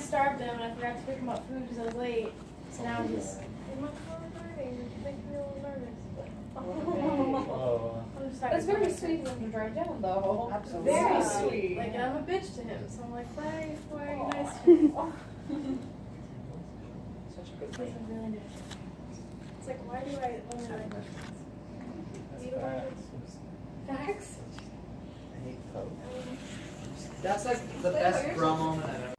starved him and I forgot to pick him up food because I was late. So now I'm just in my car driving, which makes me a little nervous. But Oh. I'm That's very sweet of him to drive down, though. Absolutely. Very Yeah. sweet. Like I'm a bitch to him, so I'm like, why, why are you nice to me? Such a good Because thing. I'm really nice. It's like, why do I only like Facts. facts? I hate Coke. That's like the best bro moment I've ever.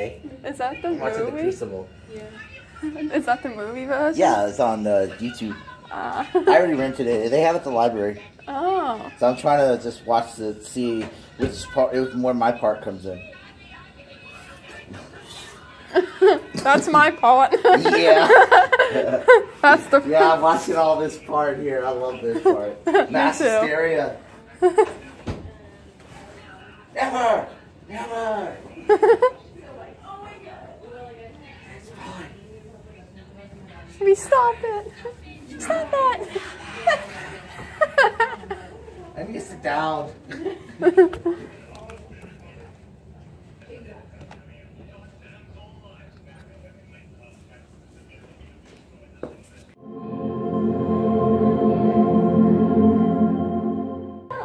Play. Is that the Watching the movie? Crucible. Is that the movie version? Yeah, it's on uh, YouTube. Ah. I already rented it. They have it at the library. oh. So I'm trying to just watch to see which part, where my part comes in. That's my part. Yeah. That's the Yeah, I'm watching all this part here. I love this part. Mass hysteria. Never! Never! We stop it. Stop that. I need to sit down.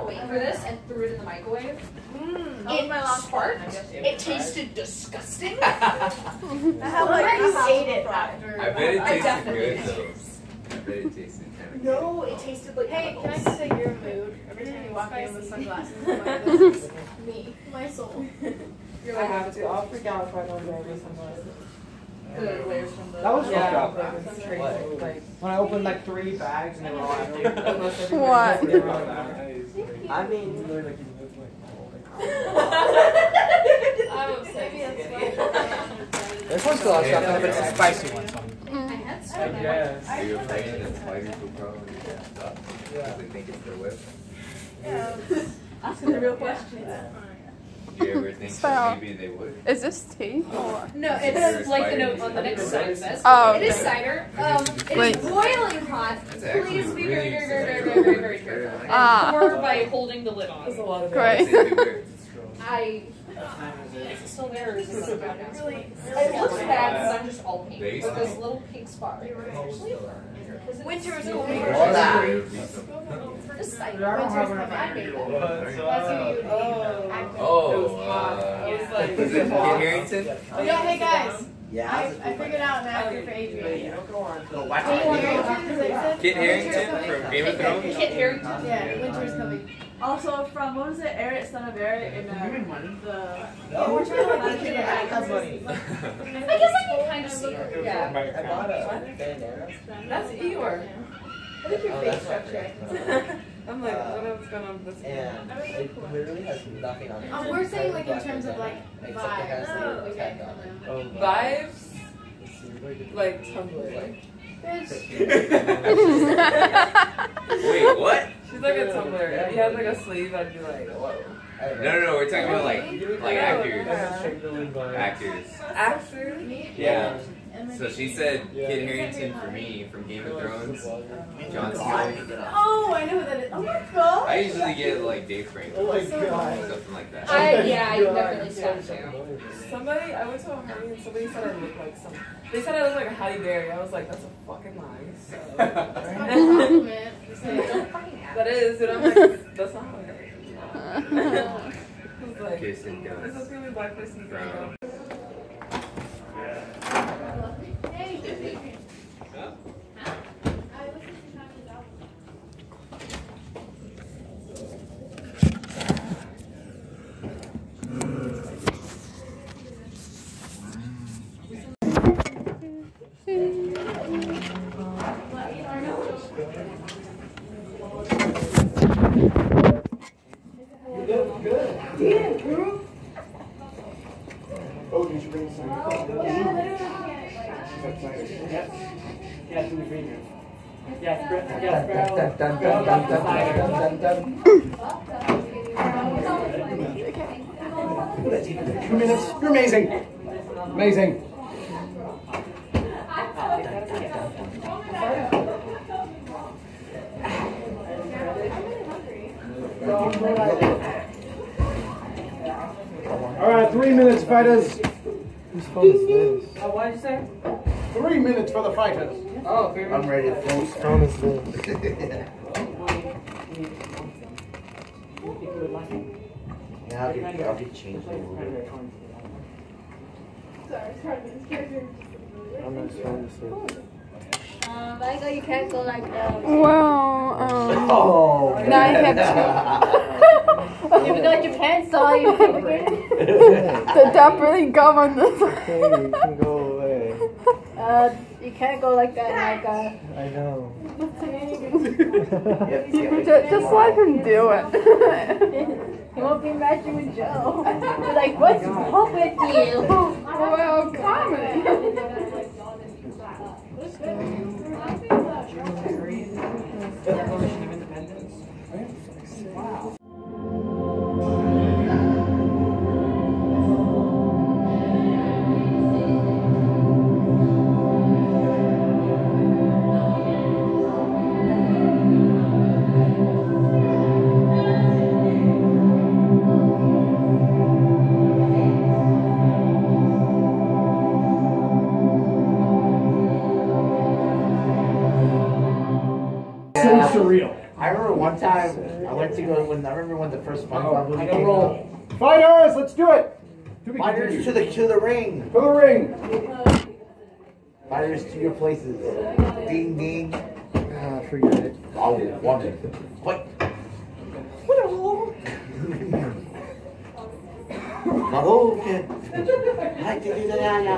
Wait for this and threw it in the microwave. It sparked. It tasted disgusting. I have like you ate it after. I bet it tasted good though. I bet it tasted kind of No, it tasted like Hey, can I just say your mood every time you walk in with sunglasses? I'm like, this is me, my soul. You're I have to. I'll freak out if I don't wear my sunglasses. the from the. That was Yeah, fucked like, up. Like when I opened like three bags and they were all empty. Almost every What? bag, they were all empty. I mean, I would this one's still on chocolate, but it's a spicy one. So. I had some. Yes. Are you afraid that spiders will probably stop? Because they think it's their whip? Asking the real questions. Do you ever think So- that maybe they would? Is this tea? Or? No, it's like the note on the next side says. Oh, It is okay. cider. Um, it Wait. is boiling hot. Please be very, very, very, very, very, very careful. And Ah. pour by holding the lid on. There's a on. lot of Great. I. What time is it? Is it still there or is it really, It looks bad because I'm just all pink. But this little pink spot right here is actually a burn. Winter is so coming. weird. Hola. For just cider. I Winter's coming. I made it. That's who you Oh. Oh, It was hot. uh, I was like, is it Kit Harington? Yeah, hey guys, Yeah. I, I figured out an actor for Adrian. don't go on. No, watch Kit my video. Harington, is that what you said? Kit Winter's Harington coming. from Game of Thrones? Kit Harington. Yeah, winter's coming. Also from what was it, Eric, son of Eric, in uh, the No. We're trying to like That's get right. That's. I guess I can kind of see it. Yeah. I bought a bandana. that's Eeyore. I think your face structure. I'm like, what is going on with this? And it literally has nothing on it. Um, we're saying like in terms of like Except it has vibes. the Okay. on it. Oh, Vibes, like Tumblr. Bitch. Wait, what? She's like a Tumblr. If you had like a sleeve, I'd be like, whoa. No, no, no. We're talking about like, like actors. Yeah. Actors. Yeah. So she said Kit Harington for me from Game of Thrones. Jon Snow. Oh, I know who that is. Oh my god. I usually get like Dave Franco. Oh my god. Something like that. I, yeah, I definitely stopped too. Somebody, I went to a party and somebody said I look like some. They said I look like a Halle Berry. I was like, that's a fucking lie. So. that is, and I'm like, that's not hilarious. like, Kissing guys. This is gonna be black person. Yeah. Hey. Two minutes. You're amazing. Amazing. All right, three minutes, fighters. Whose phone is this? Oh, what did you say? Three minutes for the fighters. Oh, fair I'm ready to Whose float. phone is? Yeah, I'll get, I'll get changed a little bit. I'm not phone is this? Um, I go, you can't go like that. Well, um, Oh, now I have If you got your pants on, you can again. Did that really this? Okay, you can go away. Uh, you can't go like that, like uh. I know. Yep, yep. just, just let him do it. He won't be matching with Joe. You're like, what's wrong with you? well, comedy. Surreal. I remember one time I went to go when I remember when the first SpongeBob movie I came gotta out. roll. Fighters, let's do it. To Fighters to the to the ring. To the ring. Fighters to your places. Ding ding. Ah, forget it. Oh, one. What? Hadouken! Ay, titigayaya.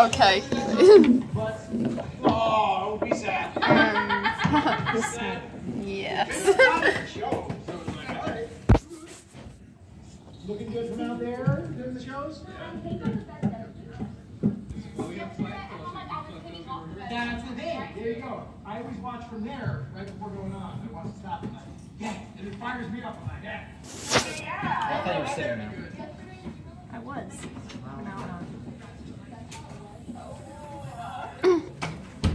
Okay. Oh, be sad. um, yes. Looking good from out there doing the shows? That's the thing. There you go. I always watch from there right before going on. I watch the stop. I'm Yeah, and it fires me up. I'm like, yeah. I thought you were sitting now. I was.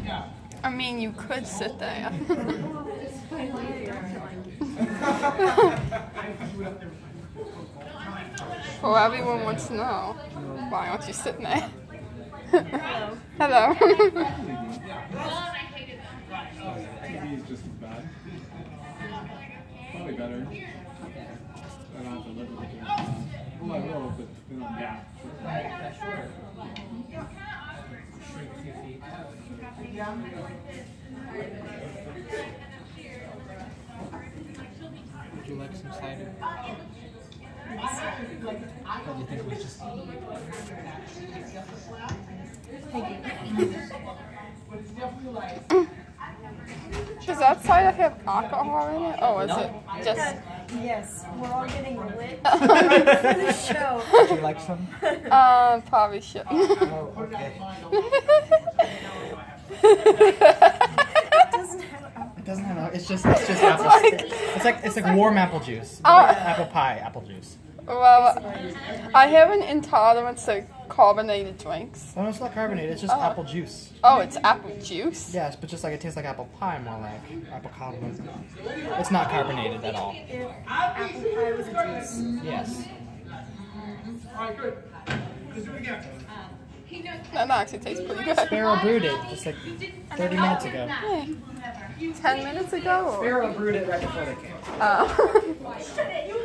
Yeah. I mean, you could sit there. I do it up there. well, everyone wants to know. Why aren't you sitting there? Hello. TV is just as bad. Probably better. I don't have to live with it. Well, I will, but then I'm yeah. Shrink few feet. Would you like some cider? Or do you think it was just Does that cider have alcohol in it? Oh, is No. it just? Yes, we're all getting lit for the show. Would you like some? Uh, probably should. Oh, okay. It doesn't have. It doesn't have. It's just. It's just apple. like- It's like it's like warm apple juice. Uh, apple pie, apple juice. Well, I have an intolerance to carbonated drinks. No, it's not carbonated. It's just Oh. apple juice. Oh, it's apple juice. Yes, but just like it tastes like apple pie, more like apple carbonate. It's not carbonated at all. Apple pie was a juice. Yes. All right, good. Let's do it again. That actually tastes pretty good. Sparrow brewed it just like 30 minutes ago. Yeah. Ten minutes ago. Sparrow brewed it right before they came. Oh.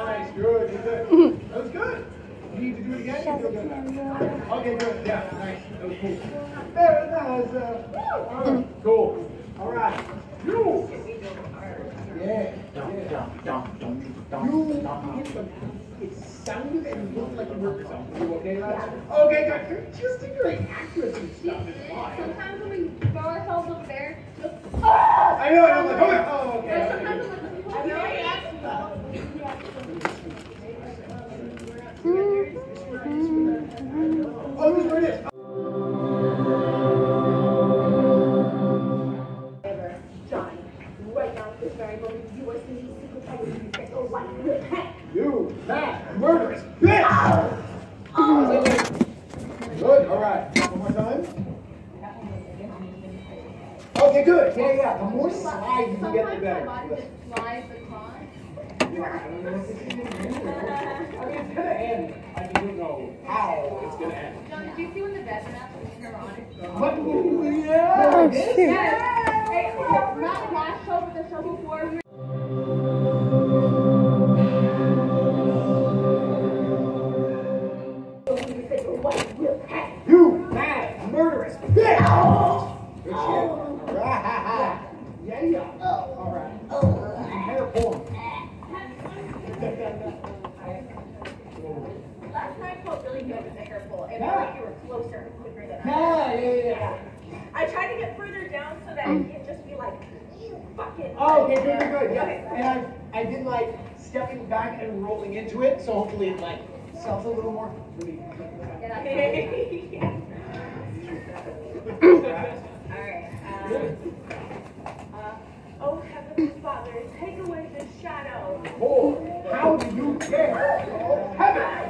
Nice, good, you good. That was good. You need to do it again? You feel good now? Okay, good. Yeah, nice. That was cool. Very nice. Uh, all right, cool. All right. You. Yeah. yeah. You. It sounded and looked like you were. You okay, guys? Okay, good. You're just a great actress and stuff. Sometimes when we throw ourselves up there, just I know. I'm like, okay. Oh, okay. sometimes okay. when people do it, Oh, this is where it is. Johnny, right now, this very moment, you are seeing secret identity that goes like this. You, that murderous bitch! Good, all right. One more time. Okay, good. Yeah, yeah. The more slide you can get, the better. body just slides across. Yeah, I don't know what this is gonna end. I mean, it's gonna end. I don't know how it's gonna end. John, did you see when the bed went you were on it? What? Yeah. Yes. Hey, not last show, but the show before. That could just be like, fucking. Oh, okay, good, good, good. Yeah. And I, I did like stepping back and rolling into it, so hopefully it like sells a little more. Yeah. Alright. Uh, uh, oh, Heavenly Father, take away this shadow. Boy, how do you dare? Oh, heaven!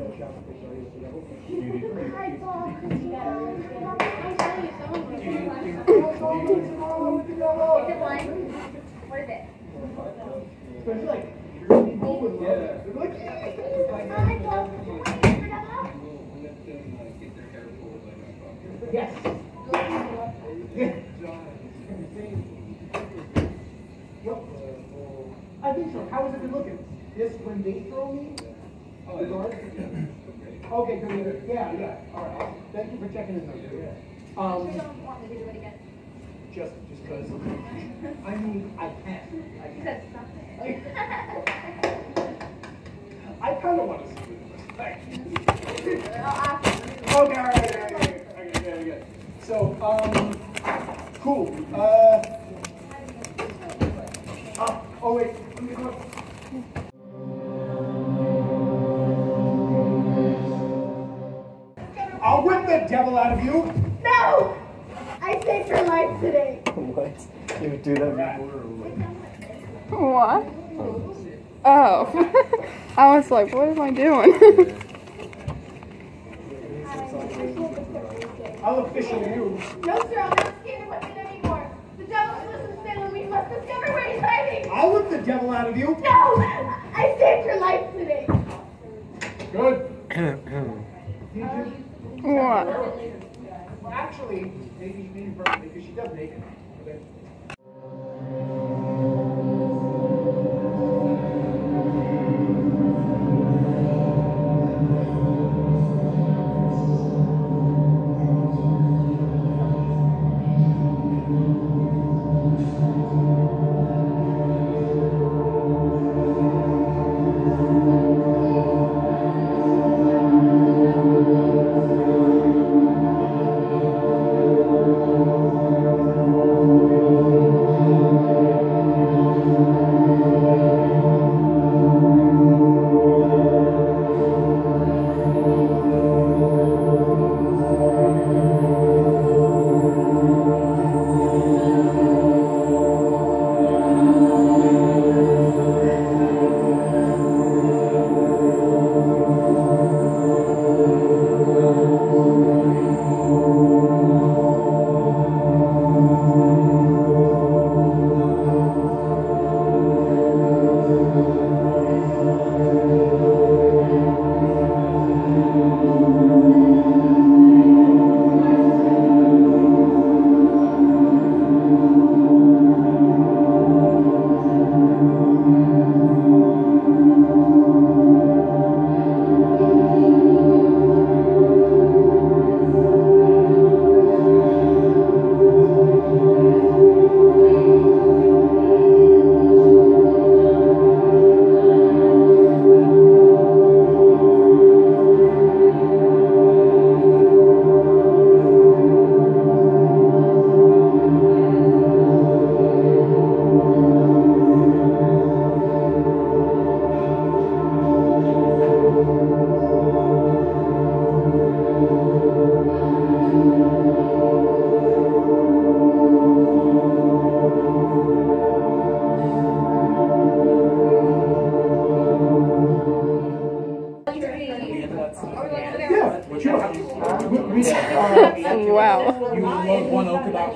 Is Yes. Yep. I think so. How has it looking? This when they throw me? The guard? Okay, good, good. Yeah, yeah. All right. Thank you for checking in though. Yeah. Um, You don't want me to do it again. just, just cause. I mean, I can. I You can. said stop it. I kind of want to see it. Thank you. Okay, all right, all right, all right, okay, good, good. So, um, cool. Uh, oh, oh wait, let me go. The devil out of you. No! I saved your life today. What? You would do that before? What? Oh. I was like, what am I doing? I'll official you. No, sir, I'm not scared of equipment anymore. The devil lives in Salem. We must discover where he's hiding. I'll whip the devil out of you. No! I saved your life today. Good. What? Well, actually, maybe maybe because she does make it. Okay.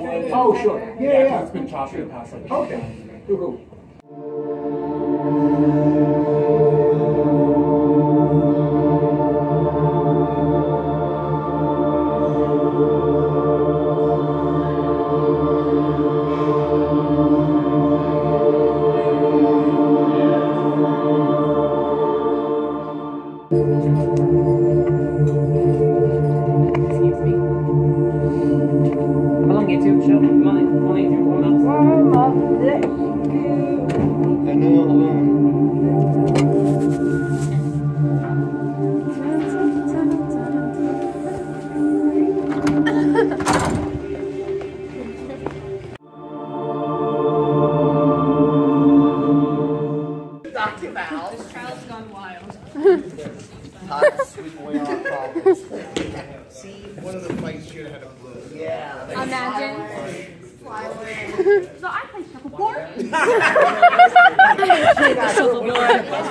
One oak about wood? Oh, oh sure. Yeah, yeah, yeah. It's been chopped in the past. Like, Okay. Cool, cool. Dr. Val. This child's gone wild. Hot, sweet boy on. See, one of the fights should have had a blue. Yeah. Imagine. So I play shuffleboard.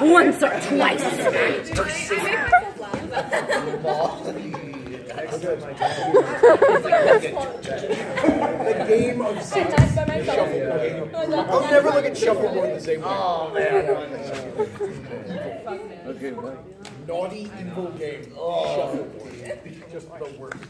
Once or twice. The game of shuffleboard. I'll never look at shuffleboard the same way. Oh man. Okay. Naughty evil game. Shuffleboard. Just the worst.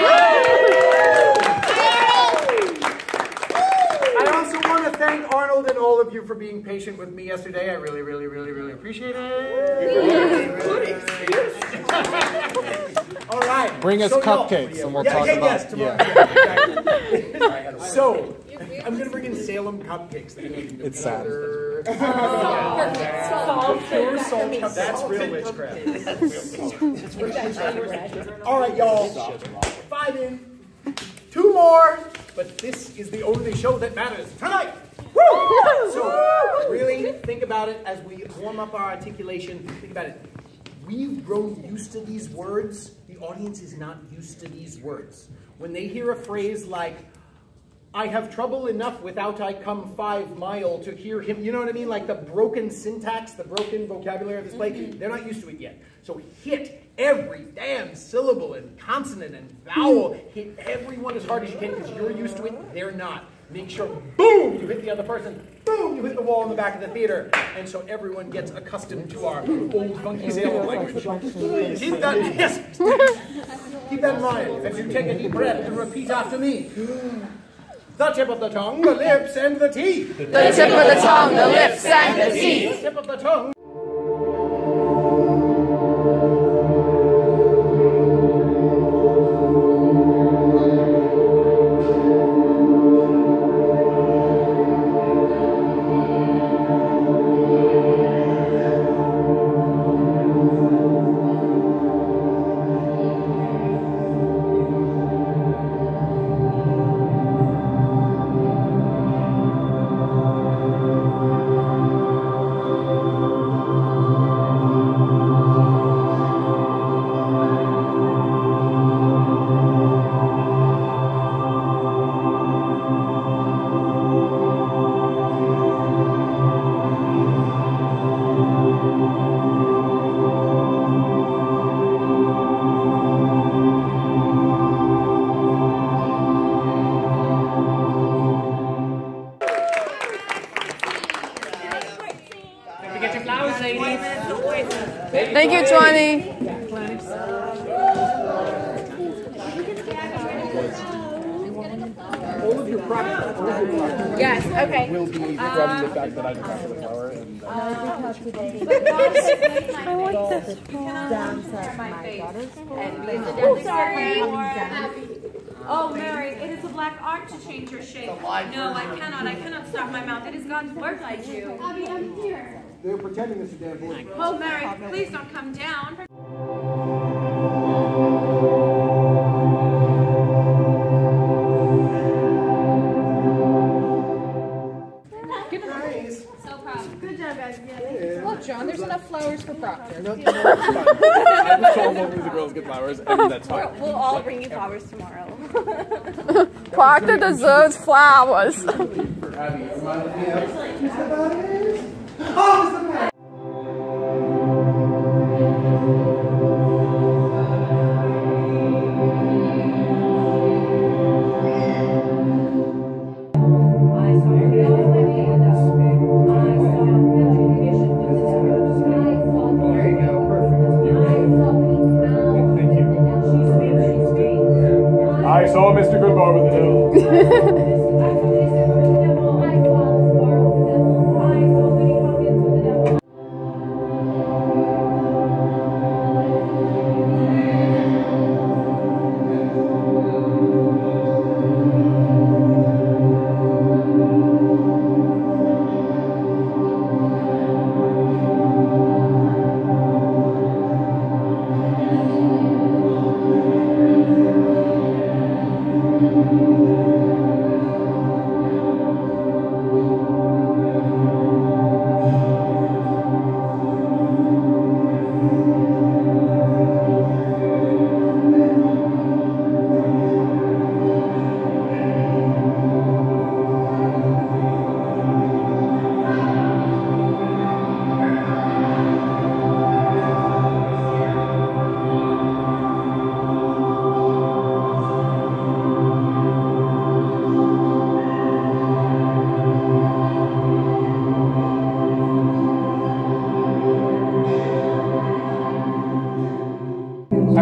Cool. thank Arnold and all of you for being patient with me yesterday. I really, really, really, really appreciate it. all right. Bring us So, y'all- cupcakes and we'll yeah, talk yeah, about yes, tomorrow. Yeah, exactly. so, I'm gonna bring in Salem cupcakes. It's sad. Pure salt cupcakes. That's real witchcraft. All right, y'all. Two more, but this is the only show that matters tonight. Woo! So, really think about it as we warm up our articulation. Think about it. We've grown used to these words. The audience is not used to these words. When they hear a phrase like, I have trouble enough without I come five mile to hear him. You know what I mean? Like the broken syntax, the broken vocabulary of this play, they're not used to it yet. So hit every damn syllable and consonant and vowel. Hit everyone as hard as you can because you're used to it, they're not. Make sure, boom, you hit the other person, boom, you hit the wall in the back of the theater. And so everyone gets accustomed to our old funky Salem language. Keep that, yes, keep that in mind as you take a deep breath and repeat after me. The tip of the tongue, the lips, and the teeth. The tip of the tongue, the lips, and the teeth. The tip of the tongue. Yes, okay. will be from the fact that I did not the flower and uh, I want this down my daughter's Oh, sorry. Oh, Mary, it is a black art to change your shape. No, I cannot. I cannot stop my mouth. It is God's work I do. Abby, I'm here. They're pretending it's a damn boy. Oh, Mary, please don't come down. I just told only the girls get flowers and that's fine. We'll all bring you flowers tomorrow. Proctor deserves flowers.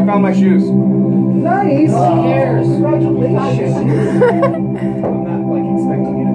I found my shoes. Nice. Congratulations. I'm not like expecting you to